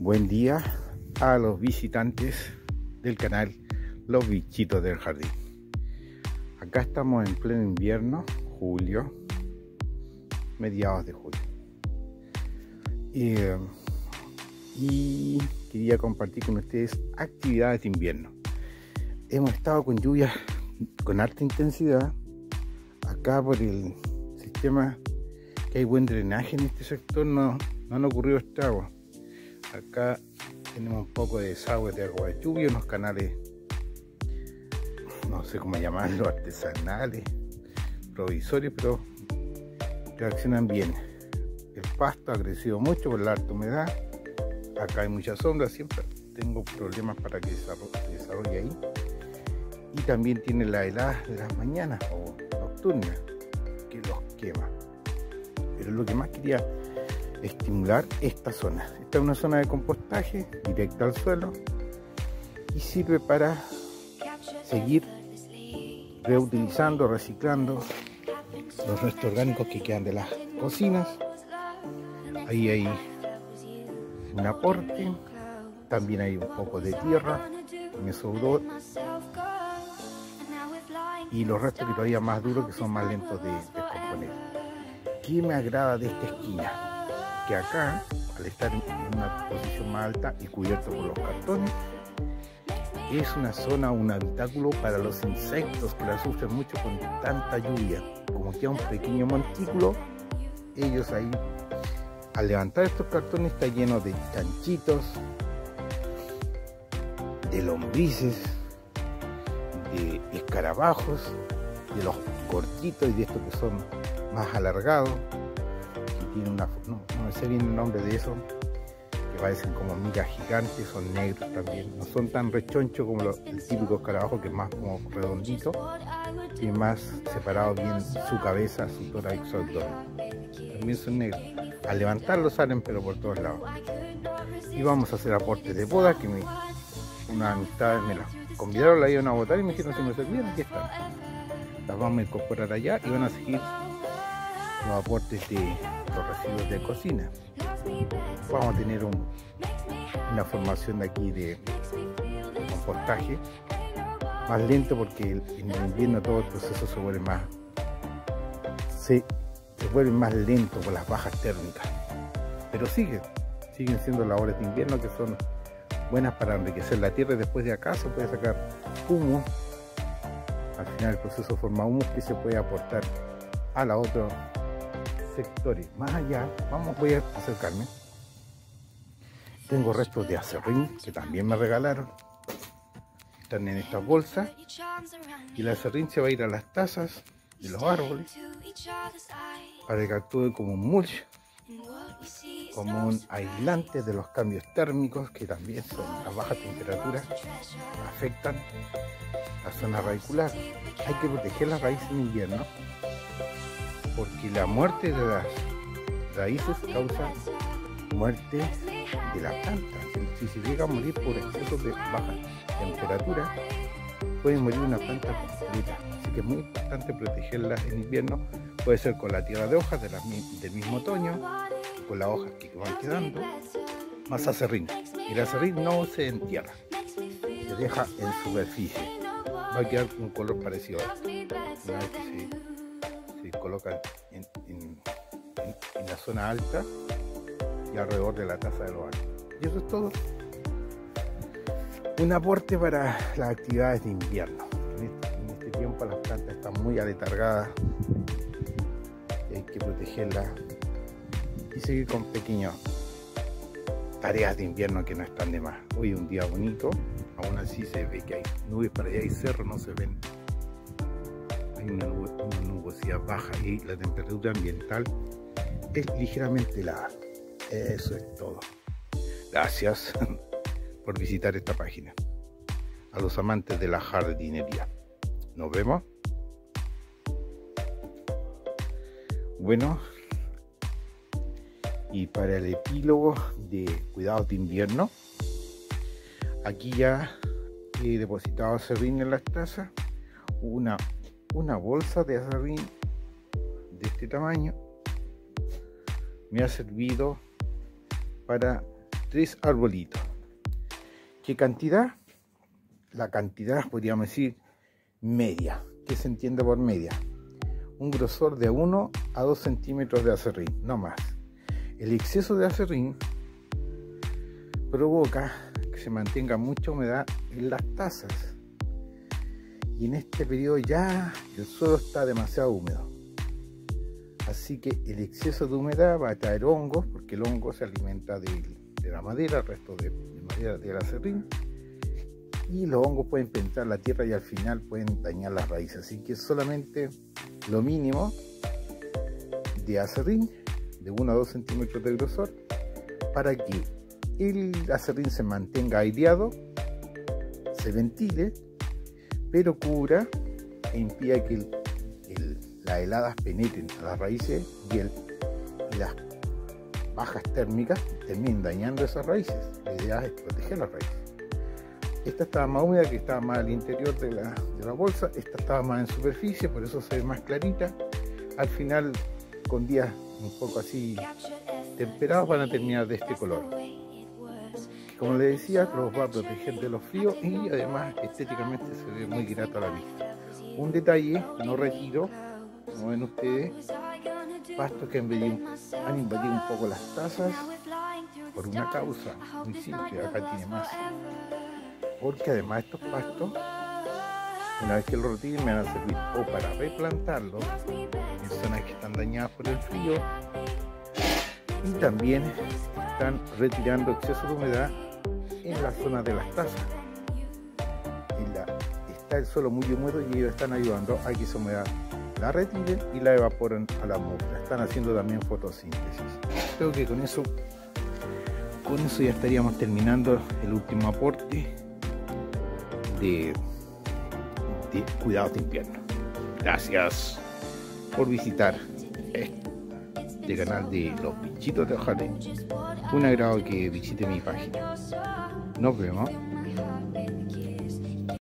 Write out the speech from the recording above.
Buen día a los visitantes del canal Los Bichitos del Jardín. Acá estamos en pleno invierno, julio, mediados de julio. Y, y quería compartir con ustedes actividades de invierno. Hemos estado con lluvias con alta intensidad. Acá por el sistema que hay buen drenaje en este sector no, no han ocurrido estragos acá tenemos un poco de desagüe de agua de lluvia, unos canales, no sé cómo llamarlo, artesanales, provisorios, pero reaccionan bien. El pasto ha crecido mucho por la alta humedad, acá hay mucha sombra, siempre tengo problemas para que se desarrolle ahí. Y también tiene la helada de las mañanas o nocturnas que los quema. Pero lo que más quería estimular esta zona. Esta es una zona de compostaje directa al suelo y sirve para seguir reutilizando, reciclando los restos orgánicos que quedan de las cocinas. Ahí hay un aporte, también hay un poco de tierra, me sobró y los restos que todavía más duros que son más lentos de descomponer. ¿Qué me agrada de esta esquina? Que acá, al estar en una posición más alta y cubierto por los cartones, es una zona, un habitáculo para los insectos que la sufren mucho con tanta lluvia. Como queda un pequeño montículo, ellos ahí, al levantar estos cartones, está lleno de chanchitos, de lombrices, de escarabajos, de los cortitos y de estos que son más alargados tiene una, no, no sé bien el nombre de eso, que parecen como migas gigantes, son negros también, no son tan rechonchos como los, el típico escarabajo que es más como redondito, y más separado bien su cabeza, su tórax su abdomen. También son negros. Al levantarlo salen pero por todos lados. Y vamos a hacer aportes de boda que me, una amistad me las convidaron, la iban a botar y me dijeron si me servían, aquí están. Las vamos a incorporar allá y van a seguir los aportes de los residuos de cocina. Vamos a tener una formación de aquí de, compostaje más lento porque en el invierno todo el proceso se vuelve más se, se vuelve más lento por las bajas térmicas pero sigue siguen siendo labores de invierno que son buenas para enriquecer la tierra y después de acá se puede sacar humo al final el proceso forma humo que se puede aportar a la otra sectores. Más allá, vamos, voy a acercarme. Tengo restos de acerrín que también me regalaron. Están en esta bolsa. Y el acerrín se va a ir a las tazas de los árboles para que actúe como un mulch, como un aislante de los cambios térmicos que también son las bajas temperaturas afectan la zona radicular. Hay que proteger las raíces en invierno porque la muerte de las raíces causa muerte de la planta. Si se llega a morir por exceso de baja temperatura, puede morir una planta completa. Así que es muy importante protegerla en invierno. Puede ser con la tierra de hojas del mismo otoño, con las hojas que van quedando, más acerrín. Y el acerrín no se entierra, se deja en superficie. Va a quedar un color parecido a este colocan en, la zona alta y alrededor de la taza de los árboles. Y eso es todo. Un aporte para las actividades de invierno. Este, en este, tiempo las plantas están muy aletargadas y hay que protegerlas y seguir con pequeñas tareas de invierno que no están de más. Hoy es un día bonito, aún así se ve que hay nubes para allá y cerros no se ven hay una, nubosidad baja y la temperatura ambiental es ligeramente helada. Eso es todo. Gracias por visitar esta página. A los amantes de la jardinería. Nos vemos. Bueno, y para el epílogo de cuidados de invierno, aquí ya he depositado serrín en las tazas, una una bolsa de acerrín de este tamaño me ha servido para tres arbolitos. ¿Qué cantidad? La cantidad, podríamos decir, media. ¿Qué se entiende por media? Un grosor de 1 a 2 centímetros de acerrín, no más. El exceso de acerrín provoca que se mantenga mucha humedad en las tazas. Y en este periodo ya el suelo está demasiado húmedo. Así que el exceso de humedad va a traer hongos, porque el hongo se alimenta de, la madera, el resto de, madera del acerrín. Y los hongos pueden penetrar la tierra y al final pueden dañar las raíces. Así que solamente lo mínimo de acerrín, de 1 a 2 centímetros de grosor, para que el acerrín se mantenga aireado, se ventile, pero cubra e impida que el las heladas penetren a las raíces y, el, las bajas térmicas terminen dañando esas raíces. La idea es proteger las raíces. Esta estaba más húmeda que estaba más al interior de la, de la bolsa, esta estaba más en superficie, por eso se ve más clarita. Al final, con días un poco así temperados, van a terminar de este color. Como les decía, los va a proteger de los fríos y además estéticamente se ve muy grato a la vista. Un detalle, no retiro, como ven ustedes, pastos que han invadido, un poco las tazas por una causa muy simple, acá tiene más. Porque además estos pastos, una vez que los retiren, me van a servir o para replantarlos en zonas que están dañadas por el frío y también están retirando exceso de humedad en la zona de las tazas. está el suelo muy húmedo y ellos están ayudando a que esa humedad la retiren y la evaporan a la atmósfera. Están haciendo también fotosíntesis. Creo que con eso, con eso ya estaríamos terminando el último aporte de, de cuidados de invierno. Gracias por visitar este canal de los bichitos de Ojalá. Un agrado que visite mi página. Nos vemos.